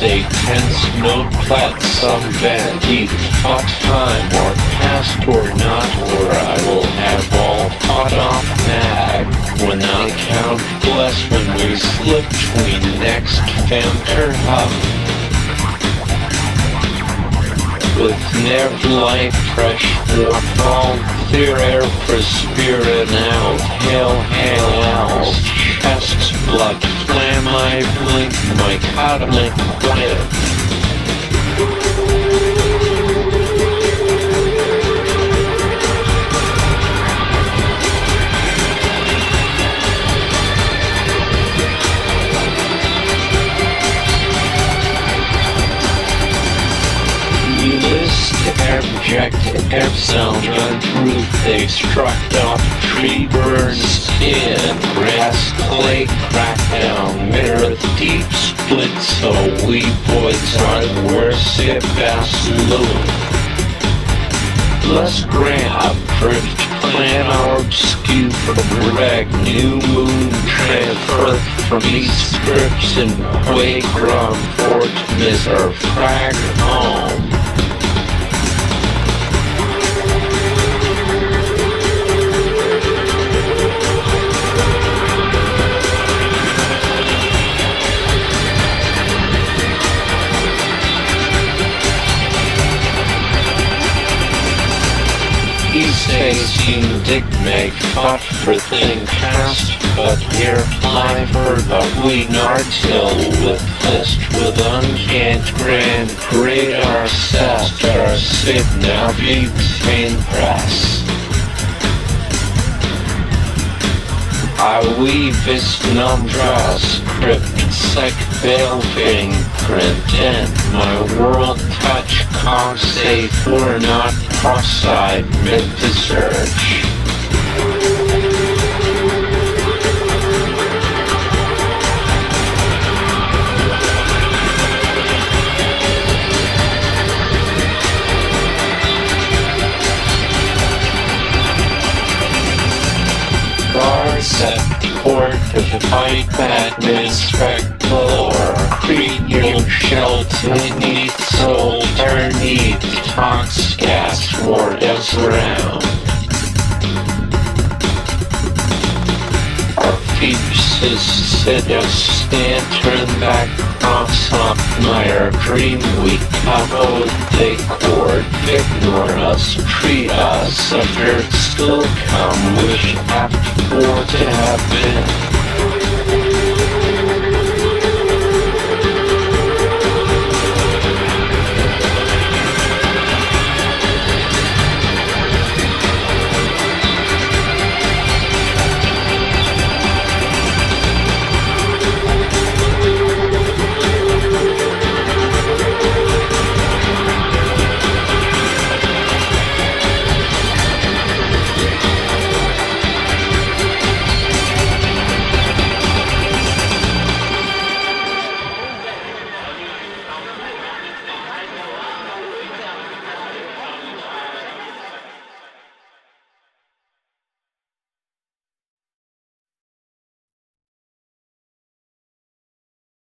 say tense no plat some bad deep hot time or past or not or I will have all hot off mag when I count bless when we slip between next fanker hub with never life fresh fall clear air for spirit out. Hail hail out chest blood flam I blink my cosmic whip List abject F sound unproof they struck off tree burns in grass clay crackdown mirror deep split so we boys are the if fast low Let's grab drift plan our skew from rag new moon transfer from east scripts and playground fort miss our frag home Says you dig make hot for thing past, but here I've heard of we nard till with list with uncant grand great our our sit now butane press. I weave this numbra script psych belving print and my world com safe or not cross-side mid to search. Guard set port to fight Batman spectacle or premium shelter neath soul underneath tox gas ward us around. Our features sit us stand turn back cross up my dream we cover they cord ignore us treat us under still come wish after for to have been